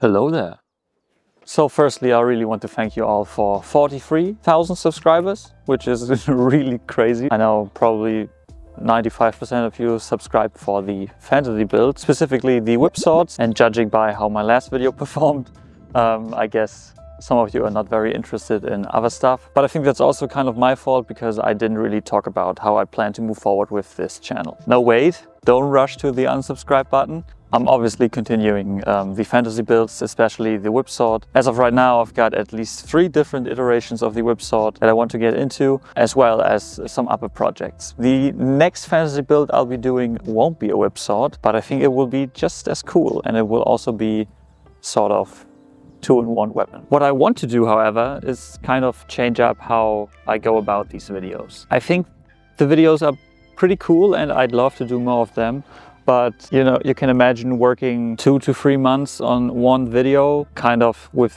Hello there. So firstly, I really want to thank you all for 43,000 subscribers, which is really crazy. I know probably 95% of you subscribed for the fantasy build, specifically the whip swords. And judging by how my last video performed, um, I guess some of you are not very interested in other stuff. But I think that's also kind of my fault because I didn't really talk about how I plan to move forward with this channel. No, wait, don't rush to the unsubscribe button. I'm obviously continuing um, the fantasy builds, especially the whip sword. As of right now, I've got at least three different iterations of the whip sword that I want to get into, as well as some other projects. The next fantasy build I'll be doing won't be a whip sword, but I think it will be just as cool and it will also be sort of two-in-one weapon. What I want to do, however, is kind of change up how I go about these videos. I think the videos are pretty cool and I'd love to do more of them, but you know, you can imagine working two to three months on one video, kind of with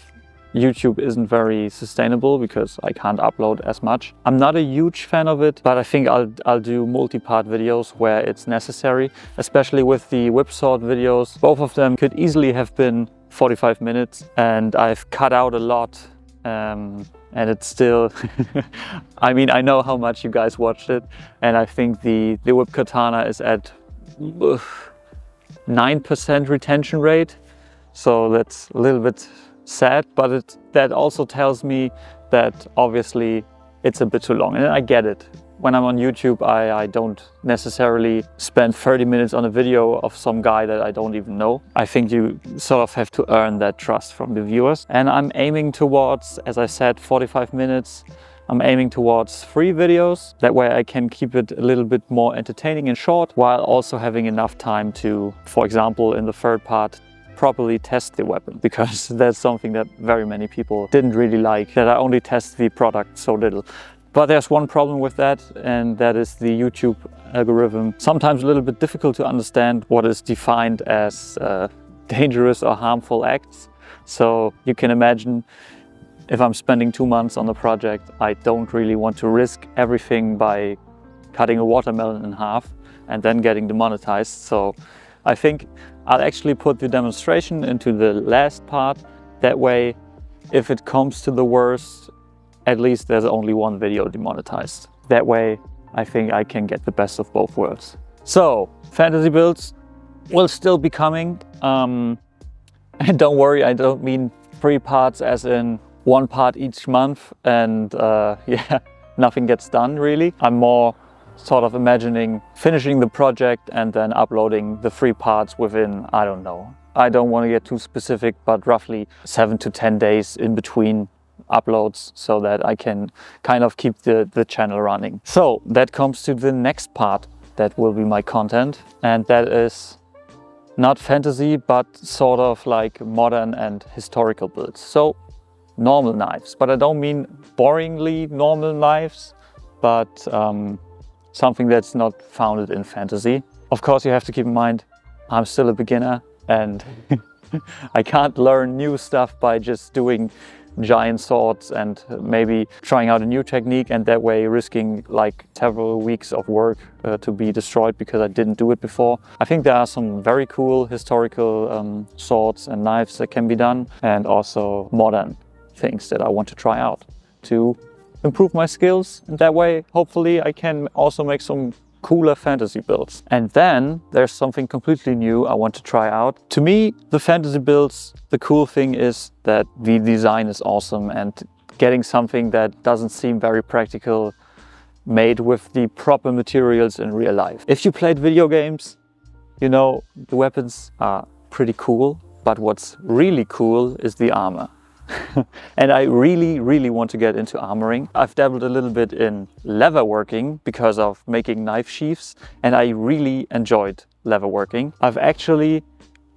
YouTube isn't very sustainable because I can't upload as much. I'm not a huge fan of it, but I think I'll, I'll do multi-part videos where it's necessary, especially with the whip sword videos. Both of them could easily have been 45 minutes and I've cut out a lot um, and it's still, I mean, I know how much you guys watched it and I think the, the whip katana is at 9% retention rate. So that's a little bit sad, but it, that also tells me that obviously it's a bit too long and I get it. When I'm on YouTube, I, I, don't necessarily spend 30 minutes on a video of some guy that I don't even know. I think you sort of have to earn that trust from the viewers. And I'm aiming towards, as I said, 45 minutes I'm aiming towards three videos. That way I can keep it a little bit more entertaining and short while also having enough time to, for example, in the third part, properly test the weapon because that's something that very many people didn't really like, that I only test the product so little. But there's one problem with that and that is the YouTube algorithm. Sometimes a little bit difficult to understand what is defined as uh, dangerous or harmful acts. So you can imagine if I'm spending two months on the project, I don't really want to risk everything by cutting a watermelon in half and then getting demonetized. So I think I'll actually put the demonstration into the last part. That way, if it comes to the worst, at least there's only one video demonetized. That way, I think I can get the best of both worlds. So, fantasy builds will still be coming. Um, and don't worry, I don't mean three parts as in one part each month and uh, yeah, nothing gets done really. I'm more sort of imagining finishing the project and then uploading the three parts within, I don't know. I don't want to get too specific, but roughly seven to 10 days in between uploads so that I can kind of keep the, the channel running. So that comes to the next part that will be my content and that is not fantasy but sort of like modern and historical builds. So normal knives, but I don't mean boringly normal knives, but um, something that's not founded in fantasy. Of course, you have to keep in mind, I'm still a beginner and I can't learn new stuff by just doing giant swords and maybe trying out a new technique and that way risking like several weeks of work uh, to be destroyed because I didn't do it before. I think there are some very cool historical um, swords and knives that can be done and also modern things that I want to try out to improve my skills. And that way, hopefully I can also make some cooler fantasy builds. And then there's something completely new I want to try out. To me, the fantasy builds, the cool thing is that the design is awesome and getting something that doesn't seem very practical made with the proper materials in real life. If you played video games, you know, the weapons are pretty cool, but what's really cool is the armor. and I really, really want to get into armoring. I've dabbled a little bit in leather working because of making knife sheaths and I really enjoyed leather working. I've actually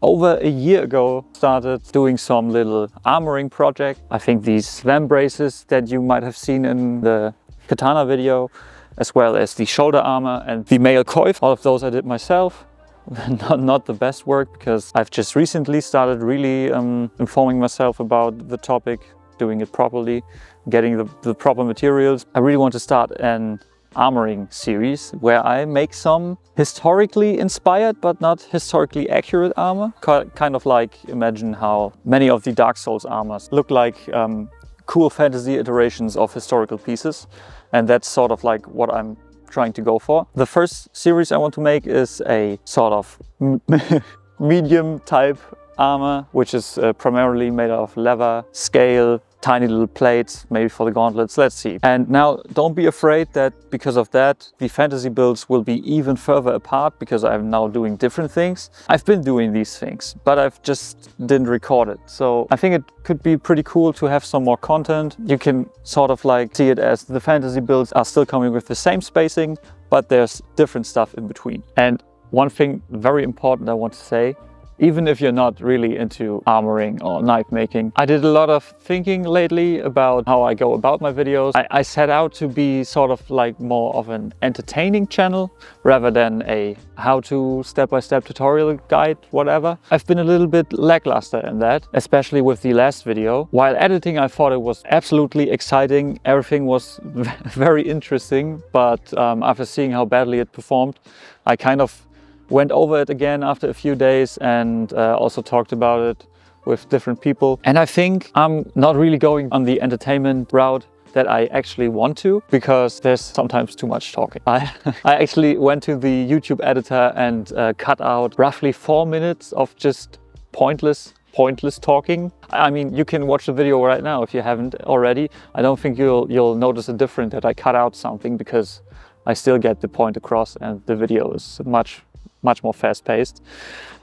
over a year ago started doing some little armoring project. I think these slam braces that you might have seen in the katana video as well as the shoulder armor and the mail coif. All of those I did myself. not, not the best work because I've just recently started really um, informing myself about the topic, doing it properly, getting the, the proper materials. I really want to start an armoring series where I make some historically inspired but not historically accurate armor. Kind of like imagine how many of the Dark Souls armors look like um, cool fantasy iterations of historical pieces. And that's sort of like what I'm trying to go for. The first series I want to make is a sort of medium type armor, which is uh, primarily made of leather, scale, tiny little plates, maybe for the gauntlets, let's see. And now don't be afraid that because of that, the fantasy builds will be even further apart because I'm now doing different things. I've been doing these things, but I've just didn't record it. So I think it could be pretty cool to have some more content. You can sort of like see it as the fantasy builds are still coming with the same spacing, but there's different stuff in between. And one thing very important I want to say even if you're not really into armoring or knife making. I did a lot of thinking lately about how I go about my videos. I, I set out to be sort of like more of an entertaining channel rather than a how-to step-by-step tutorial guide, whatever. I've been a little bit lackluster in that, especially with the last video. While editing, I thought it was absolutely exciting. Everything was very interesting, but um, after seeing how badly it performed, I kind of went over it again after a few days and uh, also talked about it with different people. And I think I'm not really going on the entertainment route that I actually want to because there's sometimes too much talking. I, I actually went to the YouTube editor and uh, cut out roughly four minutes of just pointless pointless talking. I mean, you can watch the video right now if you haven't already. I don't think you'll you'll notice a difference that I cut out something because I still get the point across and the video is much much more fast paced.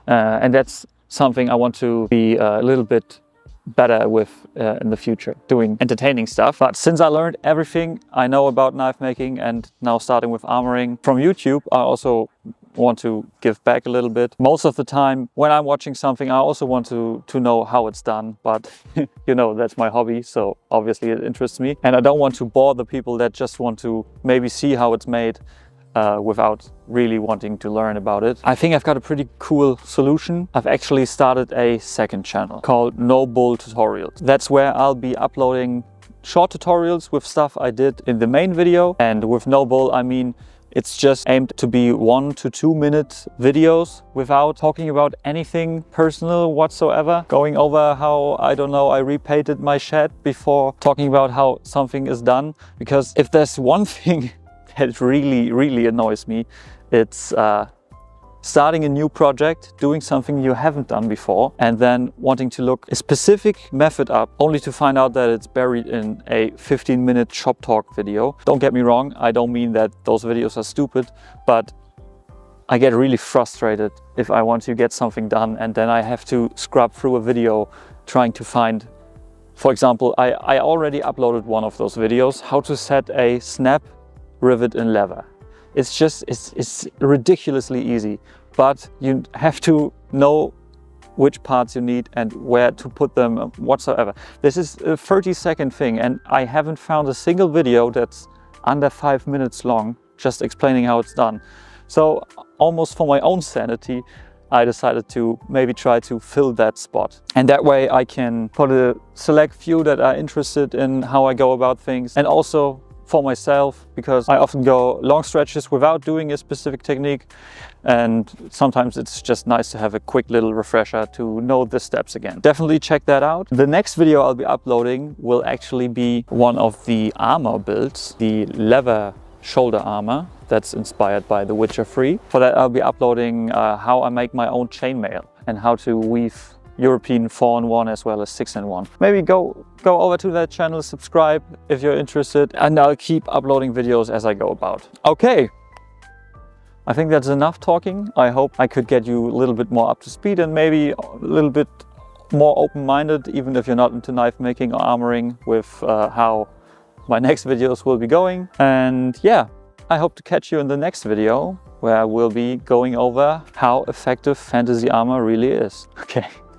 Uh, and that's something I want to be a little bit better with uh, in the future, doing entertaining stuff. But since I learned everything I know about knife making and now starting with armoring from YouTube, I also want to give back a little bit. Most of the time when I'm watching something, I also want to, to know how it's done, but you know, that's my hobby. So obviously it interests me and I don't want to bore the people that just want to maybe see how it's made uh, without really wanting to learn about it. I think I've got a pretty cool solution. I've actually started a second channel called No Bull Tutorials. That's where I'll be uploading short tutorials with stuff I did in the main video. And with No Bull, I mean it's just aimed to be one to two minute videos without talking about anything personal whatsoever. Going over how, I don't know, I repainted my shed before talking about how something is done. Because if there's one thing that really, really annoys me. It's uh, starting a new project, doing something you haven't done before, and then wanting to look a specific method up, only to find out that it's buried in a 15 minute shop talk video. Don't get me wrong, I don't mean that those videos are stupid, but I get really frustrated if I want to get something done and then I have to scrub through a video trying to find for example, I, I already uploaded one of those videos, how to set a snap rivet in leather. It's just, it's, it's ridiculously easy, but you have to know which parts you need and where to put them whatsoever. This is a 30 second thing and I haven't found a single video that's under five minutes long just explaining how it's done. So almost for my own sanity, I decided to maybe try to fill that spot. And that way I can put a select few that are interested in how I go about things and also for myself because I often go long stretches without doing a specific technique and sometimes it's just nice to have a quick little refresher to know the steps again. Definitely check that out. The next video I'll be uploading will actually be one of the armor builds, the leather shoulder armor that's inspired by The Witcher 3. For that I'll be uploading uh, how I make my own chainmail and how to weave European 4 and 1 as well as 6 and 1. Maybe go, go over to that channel, subscribe if you're interested, and I'll keep uploading videos as I go about. Okay, I think that's enough talking. I hope I could get you a little bit more up to speed and maybe a little bit more open-minded, even if you're not into knife making or armoring with uh, how my next videos will be going. And yeah, I hope to catch you in the next video where we'll be going over how effective fantasy armor really is. Okay.